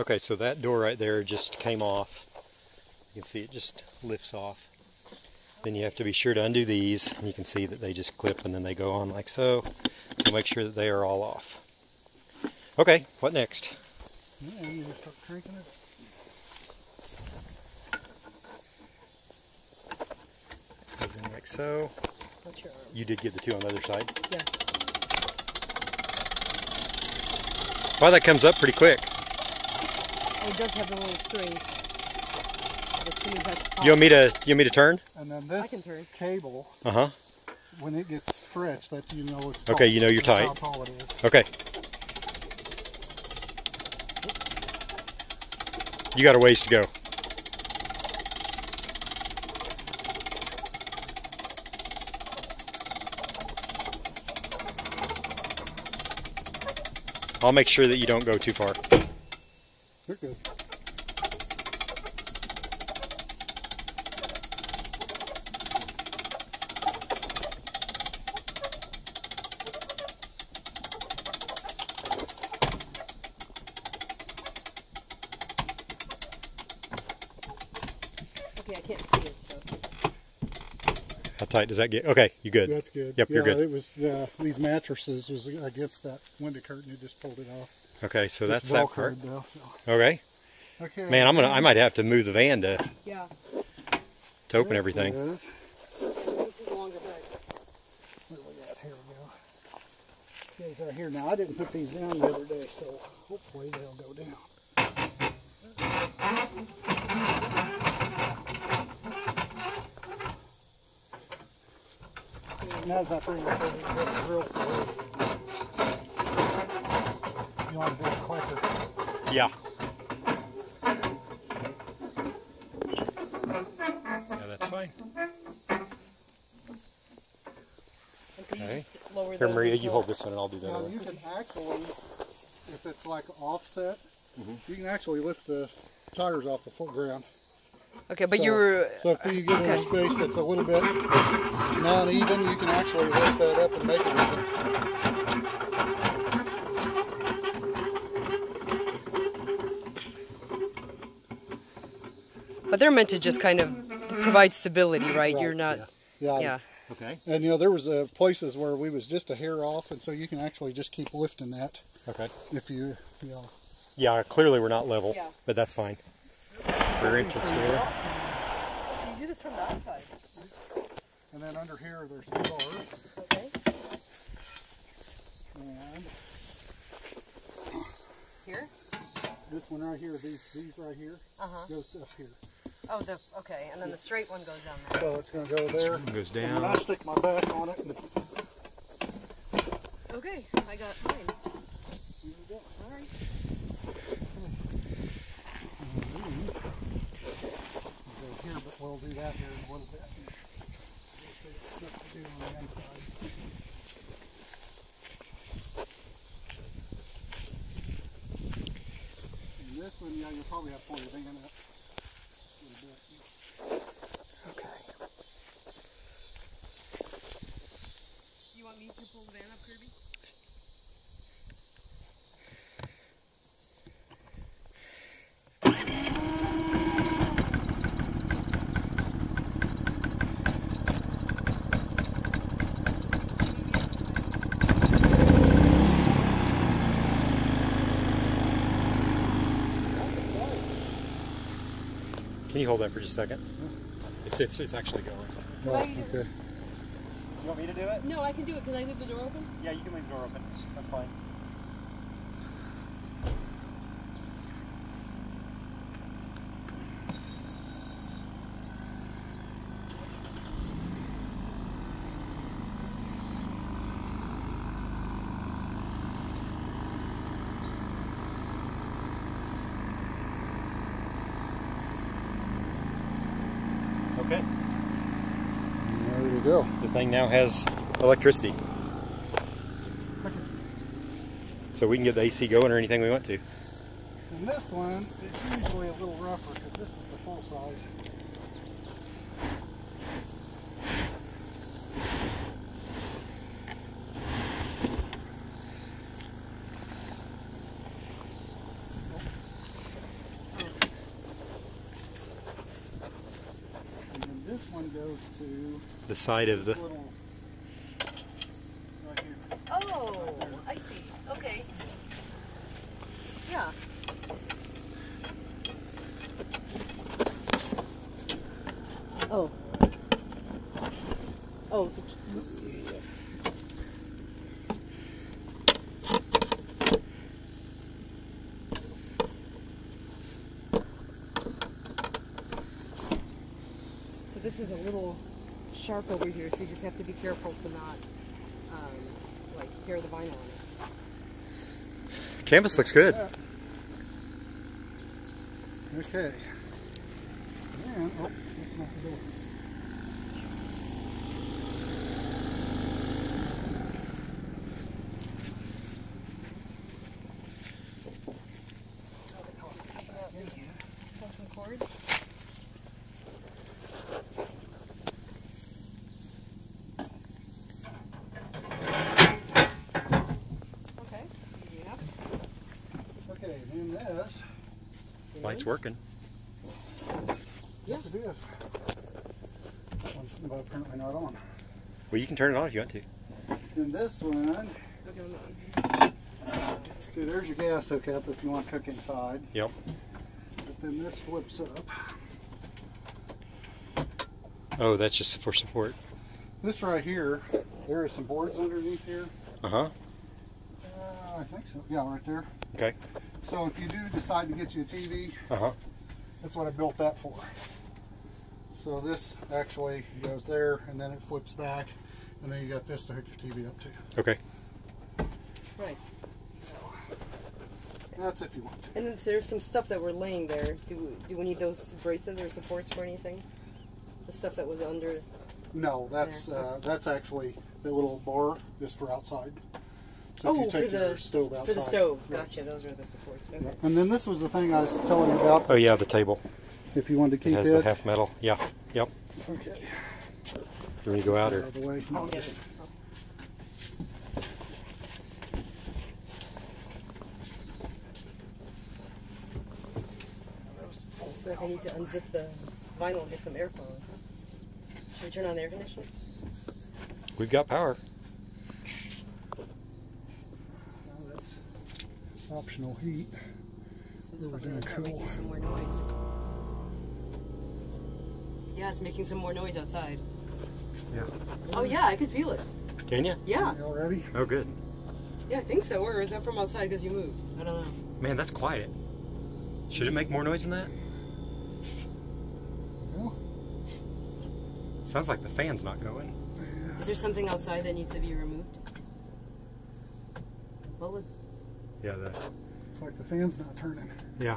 Okay, so that door right there just came off. You can see it just lifts off. Then you have to be sure to undo these. And you can see that they just clip and then they go on like so. So make sure that they are all off. Okay, what next? Yeah, you just start cranking it. Goes in like so. You did get the two on the other side. Yeah. Wow, that comes up pretty quick. Oh, it does have the little strings. As soon as that's You want me to you want me to turn? And then I can turn. cable, Uh-huh. when it gets stretched, that you know it's Okay, taut. you know you're That's tight. How tall it is. Okay. You got a ways to go. I'll make sure that you don't go too far. You're good. Okay, I can't see it, tight does that get? Okay, you good. That's good. Yep, yeah, you're good. it was uh, these mattresses was against that window curtain. It just pulled it off. Okay, so It's that's that part. Velcroed though, so. Okay. Okay. Man, I'm gonna I might have to move the van to, Yeah. to open This everything. is- This is longer bed. Where we at? Here we go. These are here now. I didn't put these down the other day, so hopefully they'll go down. And that's that thing that says it's real slow. You want to do it quicker. Yeah. Yeah, that's fine. So Okay. Here, Maria, you hold this one and I'll do that Now other. you can actually, if it's like offset, Mm-hmm. you can actually lift the tires off the foot ground. Okay, but So- you were. So if you get in a space that's a little bit non-even, you can actually lift that up and make it even. But they're meant to just kind of provide stability, right? You're Right, not. Yeah. Yeah. Okay. And you know there was uh, places where we was just a hair off, and so you can actually just keep lifting that Okay. if you, you know. Yeah, clearly we're not level, Yeah. but that's fine. Rear entrance door. You do this from the outside. And then under here there's the doors, Okay. and Here. this one right here, these these right here, Uh huh. goes up here. Oh, the okay, and then the straight one goes down there. So it's going to go there. Goes And when I down. stick my back on it, and Okay, I got mine. All right. these go here, do that here in a little bit. Do this one, yeah, you'll probably have. Okay. You want me to pull the van up, Kirby? Can you hold that for just a second? It's it's, it's actually going. Oh, okay. You want me to do it? No, I can do it. Can I leave the door open? Yeah, you can leave the door open. That's fine. Go. The thing now has electricity. So we can get the AC going or anything we want to. And this one is usually a little rougher because this is the full size. one goes to The side of the. Oh, I see. Okay. Yeah. Oh. Oh. So this is a little sharp over here, so you just have to be careful to not, um, like, tear the vinyl on it. Canvas looks good. Okay. And, oh, that's not the door. Want some cords? Okay. easy enough. Okay, then this, Light's working. Yeah. it is. That one's apparently not on. Well, you can turn it on if you want to. And this one, Okay, see there's your gas hookup if you want to cook inside. Yep. But then this flips up. Oh, that's just for support. This right here, there are some boards underneath here. Uh huh. Uh, I think so. Yeah, right there. Okay. So if you do decide to get you a TV, Uh huh. that's what I built that for. So this actually goes there and then it flips back and then you got this to hook your TV up to. Okay. Nice. That's if you want. To. And then there's some stuff that we're laying there. Do we, do we need those braces or supports for anything? The stuff that was under. No, that's uh, that's actually the little bar just for outside. So oh, if you oh, for take the your stove outside. for the stove. Right. Gotcha. Those are the supports. Okay. And then this was the thing I was telling you about. Oh yeah, the table. If you wanted to keep It keep has it. the half metal. Yeah. Yep. Okay. Do you want to go out Out or? of the way. I'll get it. I feel like I need to unzip the vinyl and get some air airflow. Should we turn on the air conditioner? We've got power. Now that's optional heat. So it's We're probably gonna gonna start cool. making some more noise. Yeah, it's making some more noise outside. Yeah. Oh yeah, I could feel it. Can you? Yeah, You all ready? Oh, good. yeah, I think so. Or is that from outside because you moved? I don't know. Man, that's quiet. Should it make more noise than that? Well, Sounds like the fan's not going. Is there something outside that needs to be removed? Well, it- Yeah. The. it's like the fan's not turning. Yeah.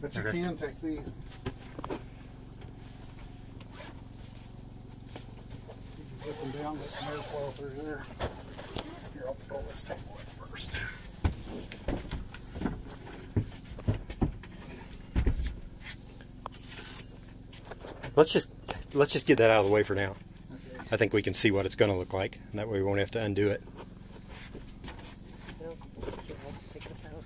But you Okay. can take these. You can Put them down, get some airflow through there. Here, I'll pull this table in first. Let's just let's just get that out of the way for now. Okay. I think we can see what it's going to look like, and that way we won't have to undo it. no, here, I'll take this out.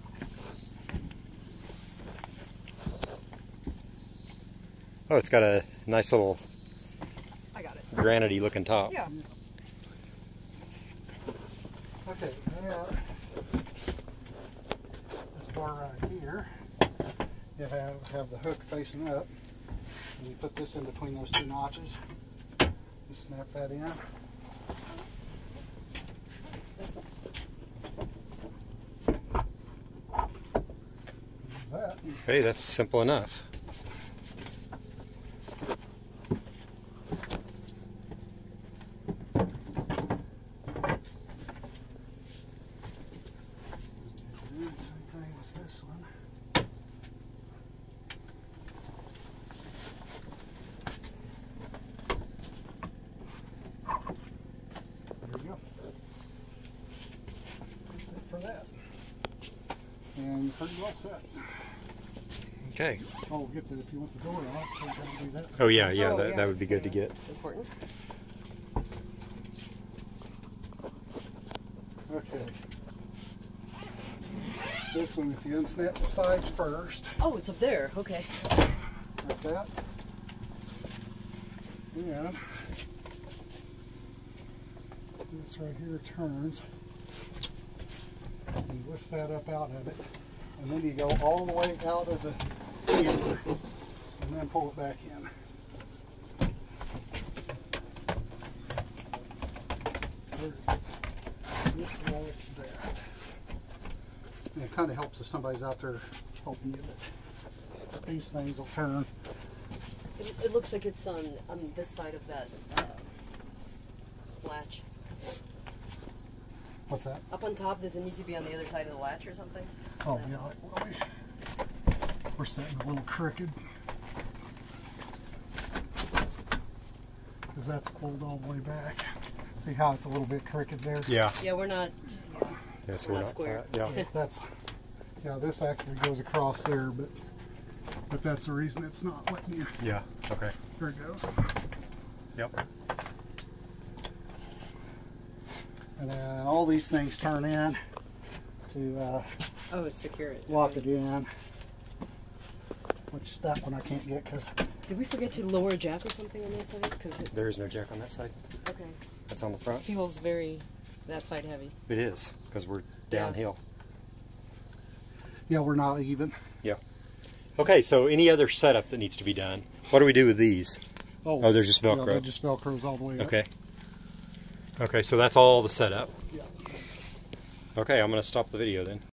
Oh, it's got a nice little I got it. granity looking top. Yeah. Okay, now, this bar right here, you have, have the hook facing up, and you put this in between those two notches. You snap that in. That. Hey, that's simple enough. And Same thing with this one. There you go. That's it for that. And pretty well set. Okay. Oh, get the, if you want the door off, so do that. Oh yeah, yeah, Oh, that, that would be good to get. Important. Okay. This one, if you unsnap the sides first, Oh, it's up there. Okay. like that. then this right here turns. Lift that up out of it, and then you go all the way out of the camper, and then pull it back in. This like that. And it kind of helps if somebody's out there helping you. But these things will turn. It, it looks like it's on on this side of that uh, latch. What's that? Up on top, does it need to be on the other side of the latch or something? Oh, yeah, let me, we're setting a little crooked. Because that's pulled all the way back. See how it's a little bit crooked there? Yeah. Yeah, we're not. Yeah, so We're we're not not square. flat. Yeah. That's, yeah, this actually goes across there, but, but that's the reason it's not letting you, Yeah. Okay. there it goes. Yep. And then all these things turn in to uh, Oh, it's secure it. lock it in. Which that one I can't get because Did we forget to lower a jack or something on that side? Because it There is no jack on that side. okay. That's on the front. feels very that side heavy. It is because we're downhill. yeah, we're not even. Yeah. Okay. So any other setup that needs to be done? What do we do with these? Oh, they're just Velcro. Yeah, Velcro. that just velcros all the way up. Okay. Okay. So that's all the setup. Yeah. Okay. I'm going to stop the video then.